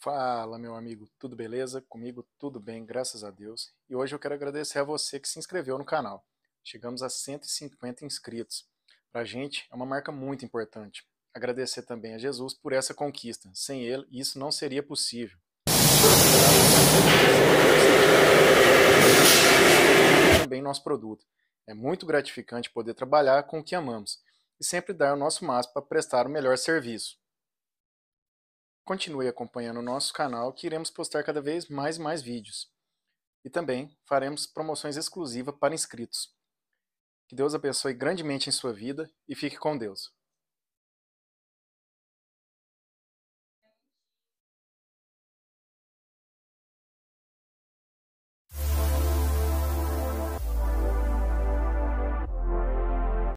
Fala, meu amigo, tudo beleza? Comigo tudo bem, graças a Deus. E hoje eu quero agradecer a você que se inscreveu no canal. Chegamos a 150 inscritos. Para a gente é uma marca muito importante. Agradecer também a Jesus por essa conquista. Sem ele, isso não seria possível. Também nosso produto. É muito gratificante poder trabalhar com o que amamos e sempre dar o nosso máximo para prestar o melhor serviço. Continue acompanhando o nosso canal que iremos postar cada vez mais e mais vídeos. E também faremos promoções exclusivas para inscritos. Que Deus abençoe grandemente em sua vida e fique com Deus.